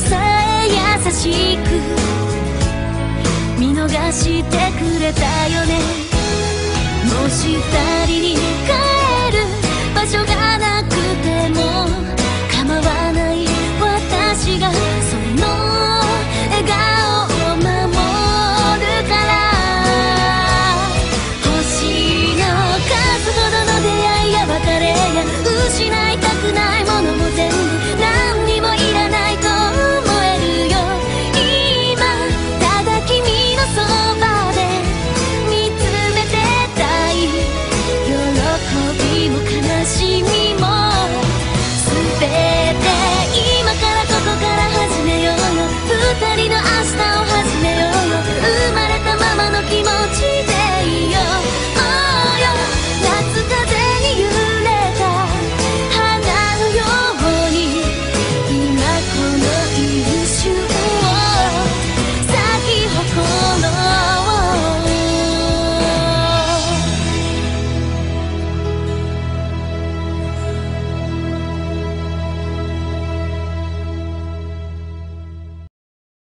さえ優しく見逃してくれたよね。もし二人に帰る場所がなくても構わない私がその笑顔を守るから。星の数ほどの出会いや別れや失い